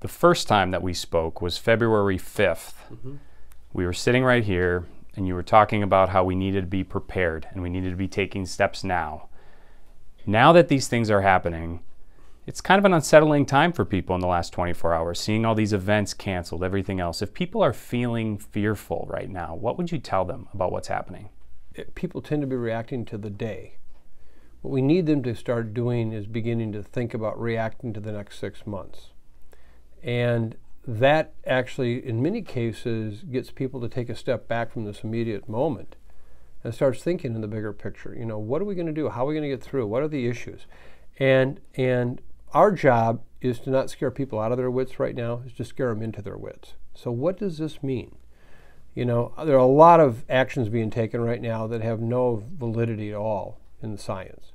the first time that we spoke was February 5th. Mm-hmm. We were sitting right here, and you were talking about how we needed to be prepared and we needed to be taking steps now. Now that these things are happening, it's kind of an unsettling time for people in the last 24 hours, seeing all these events canceled, everything else. If people are feeling fearful right now, what would you tell them about what's happening? People tend to be reacting to the day. What we need them to start doing is beginning to think about reacting to the next six months. And that actually, in many cases, gets people to take a step back from this immediate moment and starts thinking in the bigger picture. You know, what are we going to do? How are we going to get through? What are the issues? And and our job is to not scare people out of their wits right now, is to scare them into their wits. So what does this mean? You know, there are a lot of actions being taken right now that have no validity at all in the science.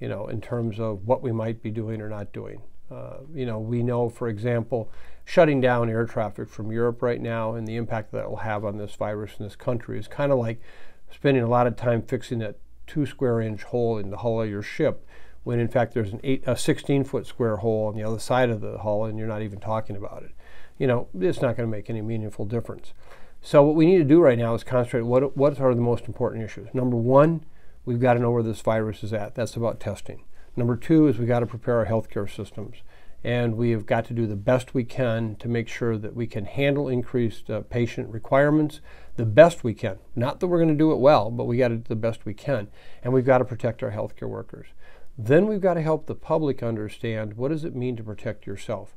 You know, in terms of what we might be doing or not doing. Uh, you know, we know, for example, shutting down air traffic from Europe right now and the impact that it will have on this virus in this country is kind of like spending a lot of time fixing that two square inch hole in the hull of your ship when in fact there's an eight, a 16 foot square hole on the other side of the hull and you're not even talking about it. You know, it's not going to make any meaningful difference. So what we need to do right now is concentrate what, what are the most important issues. Number one, we've got to know where this virus is at. That's about testing. Number two is we've got to prepare our healthcare systems. And we have got to do the best we can to make sure that we can handle increased uh, patient requirements the best we can. Not that we're going to do it well, but we got to do the best we can. And we've got to protect our healthcare workers. Then we've got to help the public understand what does it mean to protect yourself.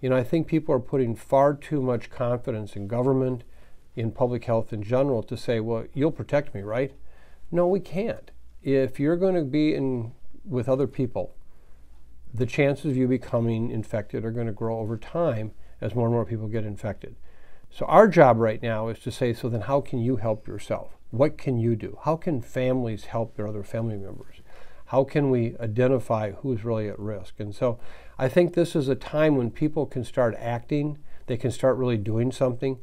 You know, I think people are putting far too much confidence in government, in public health in general, to say, well, you'll protect me, right? No, we can't. If you're going to be in with other people, the chances of you becoming infected are going to grow over time as more and more people get infected. So, our job right now is to say, so then how can you help yourself? What can you do? How can families help their other family members? How can we identify who's really at risk? And so, I think this is a time when people can start acting, they can start really doing something.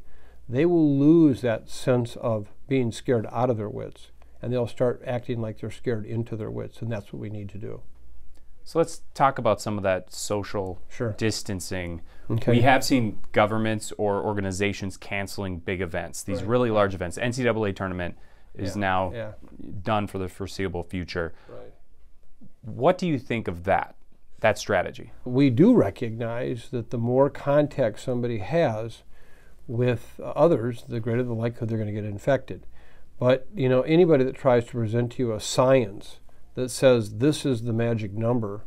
They will lose that sense of being scared out of their wits and they'll start acting like they're scared into their wits, and that's what we need to do. So let's talk about some of that social sure. distancing. Okay. We have seen governments or organizations canceling big events, these right. really large events. NCAA tournament is yeah. now yeah. done for the foreseeable future. Right. What do you think of that, that strategy? We do recognize that the more contact somebody has with others, the greater the likelihood they're going to get infected. But you know, anybody that tries to present to you a science that says this is the magic number,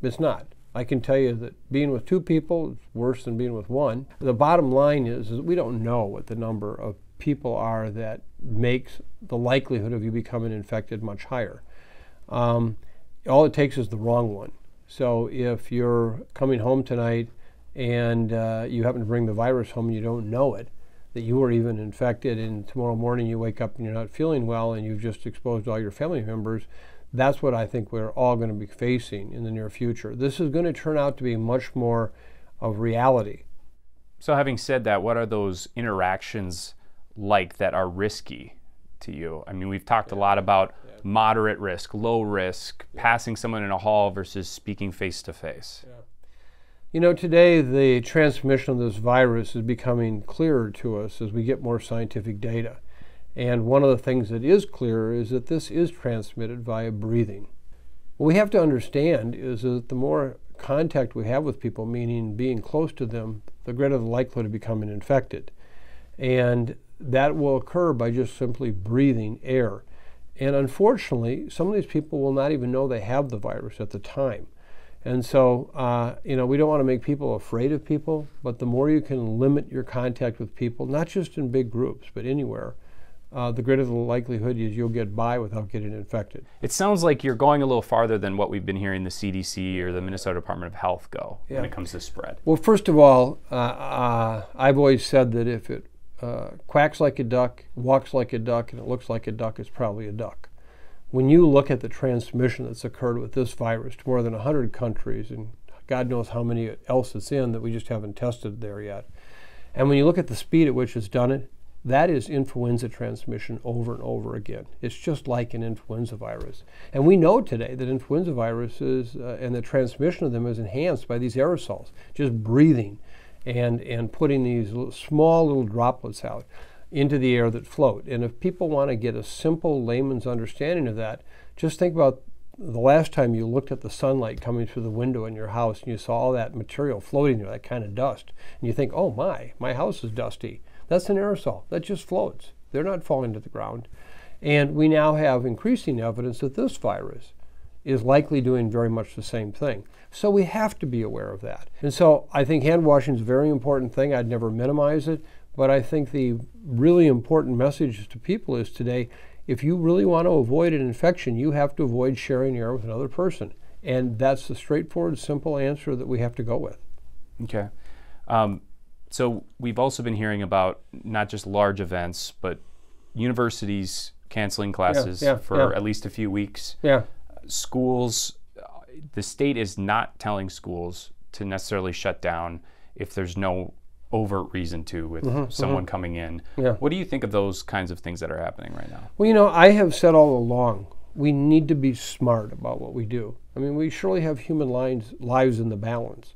it's not. I can tell you that being with two people is worse than being with one. The bottom line is, is we don't know what the number of people are that makes the likelihood of you becoming infected much higher. Um, all it takes is the wrong one. So if you're coming home tonight and uh, you happen to bring the virus home and you don't know it, that you were even infected and tomorrow morning you wake up and you're not feeling well and you've just exposed all your family members, that's what I think we're all going to be facing in the near future. This is going to turn out to be much more of reality. So, having said that, what are those interactions like that are risky to you? I mean, we've talked a lot about moderate risk, low risk, yeah. passing someone in a hall versus speaking face to face. You know, today the transmission of this virus is becoming clearer to us as we get more scientific data. And one of the things that is clear is that this is transmitted via breathing. What we have to understand is that the more contact we have with people, meaning being close to them, the greater the likelihood of becoming infected. And that will occur by just simply breathing air. And unfortunately, some of these people will not even know they have the virus at the time. And so, uh, you know, we don't want to make people afraid of people, but the more you can limit your contact with people, not just in big groups, but anywhere, uh, the greater the likelihood is you'll get by without getting infected. It sounds like you're going a little farther than what we've been hearing the CDC or the Minnesota Department of Health go yeah. when it comes to spread. Well, first of all, uh, uh I've always said that if it uh, quacks like a duck, walks like a duck, and it looks like a duck, it's probably a duck when you look at the transmission that's occurred with this virus to more than 100 countries, and God knows how many else it's in that we just haven't tested there yet, and when you look at the speed at which it's done it, that is influenza transmission over and over again. It's just like an influenza virus. And we know today that influenza viruses uh, and the transmission of them is enhanced by these aerosols, just breathing and, and putting these little, small little droplets out into the air that float. And if people want to get a simple layman's understanding of that, just think about the last time you looked at the sunlight coming through the window in your house and you saw all that material floating there, that kind of dust, and you think, oh my, my house is dusty. That's an aerosol. That just floats. They're not falling to the ground. And we now have increasing evidence that this virus is likely doing very much the same thing. So we have to be aware of that. And so I think hand washing is a very important thing. I'd never minimize it, but I think the really important message to people is today if you really want to avoid an infection, you have to avoid sharing air with another person. And that's the straightforward, simple answer that we have to go with. Okay. Um, so we've also been hearing about not just large events, but universities canceling classes yeah, for yeah. at least a few weeks. Yeah. Schools, the state is not telling schools to necessarily shut down if there's no overt reason to with Mm-hmm, someone coming in. Yeah. What do you think of those kinds of things that are happening right now? Well, you know, I have said all along, we need to be smart about what we do. I mean, we surely have human lives, lives in the balance.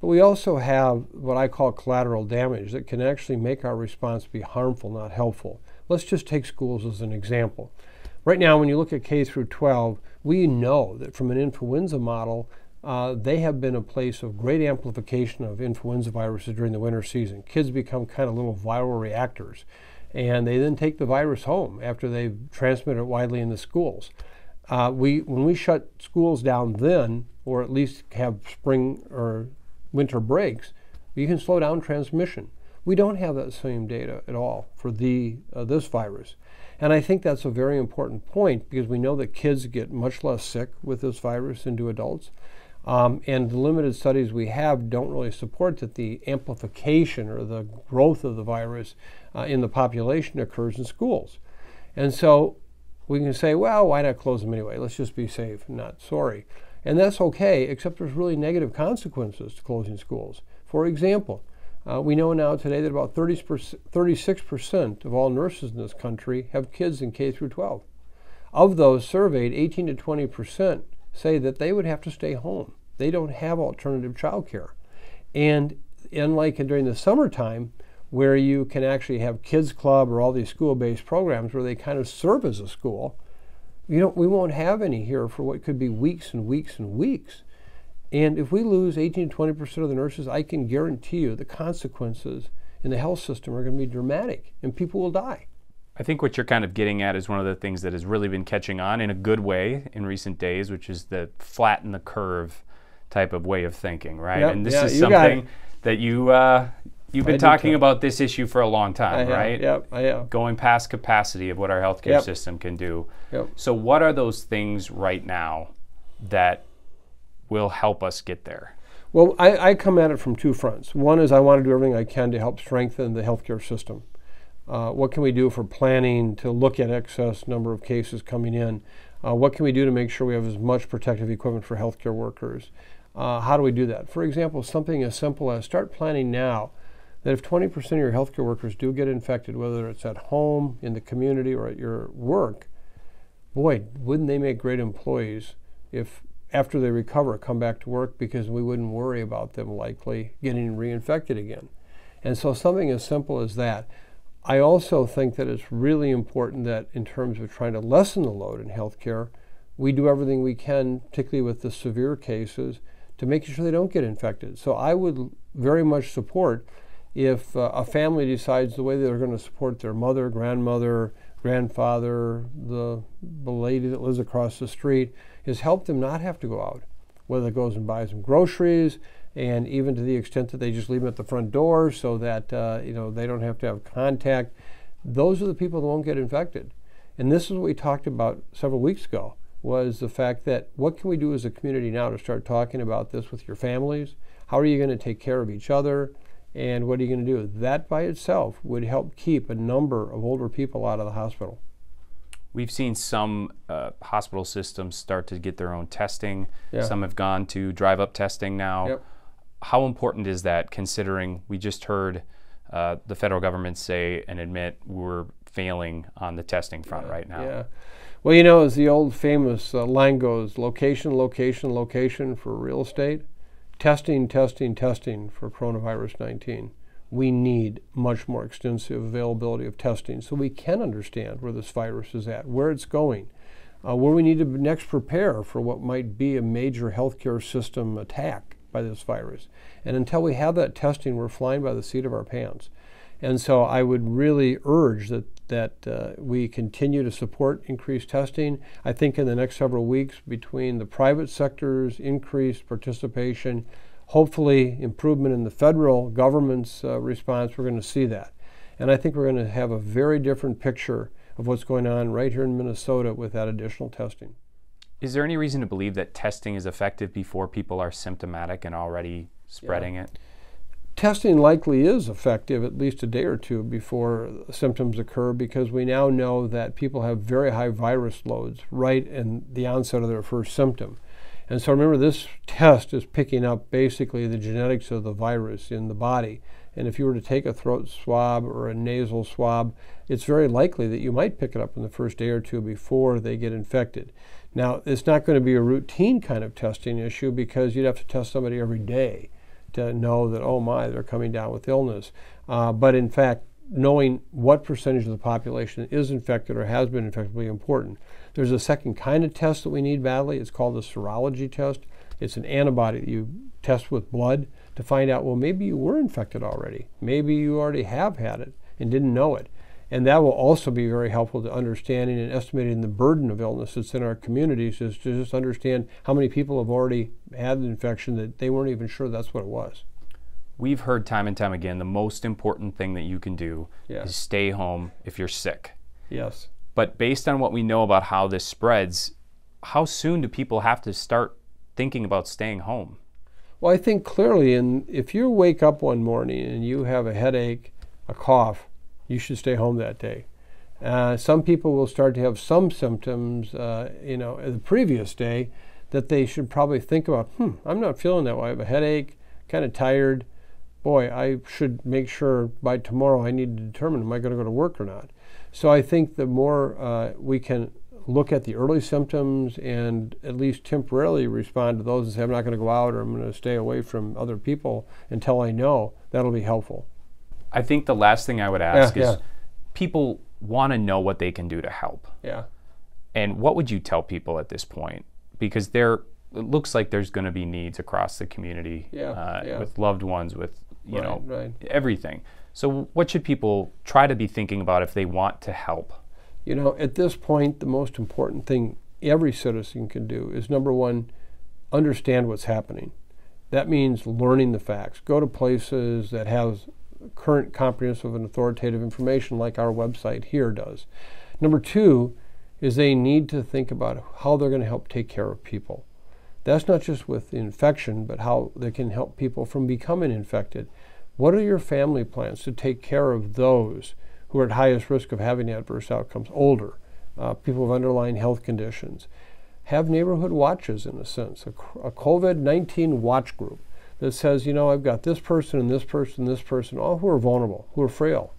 But we also have what I call collateral damage that can actually make our response be harmful, not helpful. Let's just take schools as an example. Right now, when you look at K through 12, we know that from an influenza model, uh, they have been a place of great amplification of influenza viruses during the winter season. Kids become kind of little viral reactors, and they then take the virus home after they've transmitted it widely in the schools. Uh, we, when we shut schools down then, or at least have spring or winter breaks, you can slow down transmission. We don't have that same data at all for the uh, this virus. And I think that's a very important point because we know that kids get much less sick with this virus than do adults. Um, and the limited studies we have don't really support that the amplification or the growth of the virus uh, in the population occurs in schools. And so we can say, well, why not close them anyway? Let's just be safe, not sorry. And that's okay, except there's really negative consequences to closing schools. For example, uh, we know now today that about 30 36% of all nurses in this country have kids in K through 12. Of those surveyed, 18 to 20% say that they would have to stay home. They don't have alternative childcare. And unlike during the summertime, where you can actually have kids club or all these school-based programs where they kind of serve as a school, you know, we won't have any here for what could be weeks and weeks and weeks. And if we lose 18 to 20 percent of the nurses, I can guarantee you the consequences in the health system are going to be dramatic, and people will die. I think what you're kind of getting at is one of the things that has really been catching on in a good way in recent days, which is the flatten the curve type of way of thinking, right? Yep, and this yeah, is something that you uh, you've been talking about this issue for a long I time, have, right? Yep, I have. Going past capacity of what our healthcare Yep. system can do. Yep. So, what are those things right now that will help us get there? Well, I, I come at it from two fronts. One is I want to do everything I can to help strengthen the healthcare system. Uh, what can we do for planning to look at excess number of cases coming in? Uh, what can we do to make sure we have as much protective equipment for healthcare workers? Uh, how do we do that? For example, something as simple as start planning now that if 20% of your healthcare workers do get infected, whether it's at home, in the community, or at your work, boy, wouldn't they make great employees if after they recover come back to work because we wouldn't worry about them likely getting reinfected again. And so something as simple as that. I also think that it's really important that in terms of trying to lessen the load in healthcare, we do everything we can, particularly with the severe cases, to make sure they don't get infected. So I would very much support if uh, a family decides the way they're going to support their mother, grandmother, grandfather, the, the lady that lives across the street, is help them not have to go out. Whether it goes and buys them groceries, and even to the extent that they just leave them at the front door so that uh, you know they don't have to have contact. Those are the people that won't get infected. And this is what we talked about several weeks ago was the fact that what can we do as a community now to start talking about this with your families? How are you going to take care of each other? And what are you going to do? That by itself would help keep a number of older people out of the hospital. We've seen some uh, hospital systems start to get their own testing. Yeah. Some have gone to drive up testing now. Yep. How important is that considering we just heard uh, the federal government say and admit we're failing on the testing front yeah, right now. Yeah. Well, you know, as the old famous uh, line goes, location, location, location for real estate, testing, testing, testing for coronavirus 19. We need much more extensive availability of testing so we can understand where this virus is at, where it's going, uh, where we need to next prepare for what might be a major healthcare system attack by this virus. And until we have that testing, we're flying by the seat of our pants. And so I would really urge that that uh, we continue to support increased testing. I think in the next several weeks, between the private sector's increased participation, hopefully improvement in the federal government's uh, response, we're going to see that. And I think we're going to have a very different picture of what's going on right here in Minnesota with that additional testing. Is there any reason to believe that testing is effective before people are symptomatic and already spreading yeah. it? testing likely is effective at least a day or two before symptoms occur because we now know that people have very high virus loads right in the onset of their first symptom. And so remember, this test is picking up basically the genetics of the virus in the body. And if you were to take a throat swab or a nasal swab, it's very likely that you might pick it up in the first day or two before they get infected. Now, it's not going to be a routine kind of testing issue because you'd have to test somebody every day to know that, oh my, they're coming down with illness. Uh, but in fact, knowing what percentage of the population is infected or has been infected will be important. There's a second kind of test that we need badly. It's called the serology test. It's an antibody that you test with blood to find out, well, maybe you were infected already. Maybe you already have had it and didn't know it. And that will also be very helpful to understanding and estimating the burden of illness that's in our communities is to just understand how many people have already had an infection that they weren't even sure that's what it was. We've heard time and time again the most important thing that you can do yes. is stay home if you're sick. Yes. But based on what we know about how this spreads, how soon do people have to start thinking about staying home? Well, I think clearly, and if you wake up one morning and you have a headache, a cough, you should stay home that day. Uh, some people will start to have some symptoms, uh, you know, the previous day that they should probably think about, hmm, I'm not feeling that way. I have a headache, kind of tired. Boy, I should make sure by tomorrow I need to determine am I going to go to work or not. So I think the more uh, we can look at the early symptoms and at least temporarily respond to those and say, I'm not going to go out or I'm going to stay away from other people until I know, that'll be helpful. I think the last thing I would ask yeah, is yeah. people want to know what they can do to help. Yeah. And what would you tell people at this point? Because there it looks like there's going to be needs across the community yeah, uh, yeah. with loved ones, with you right, know right. everything. So what should people try to be thinking about if they want to help? You know, at this point, the most important thing every citizen can do is number one, understand what's happening. That means learning the facts. Go to places that have current comprehensive and authoritative information like our website here does. Number two is they need to think about how they're going to help take care of people. That's not just with infection, but how they can help people from becoming infected. What are your family plans to take care of those who are at highest risk of having adverse outcomes? Older, uh, people with underlying health conditions. Have neighborhood watches, in a sense, a, a COVID 19 watch group that says, you know, I've got this person and this person, and this person, all who are vulnerable, who are frail.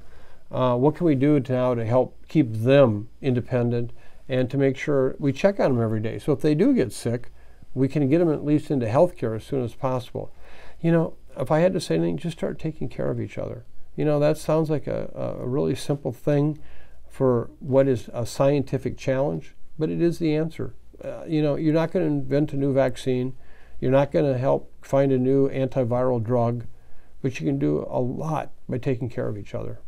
Uh, what can we do now to help keep them independent and to make sure we check on them every day? So if they do get sick, we can get them at least into health care as soon as possible. You know, if I had to say anything, just start taking care of each other. You know, that sounds like a, a really simple thing for what is a scientific challenge, but it is the answer. Uh, you know, you're not going to invent a new vaccine. You're not going to help find a new antiviral drug, but you can do a lot by taking care of each other.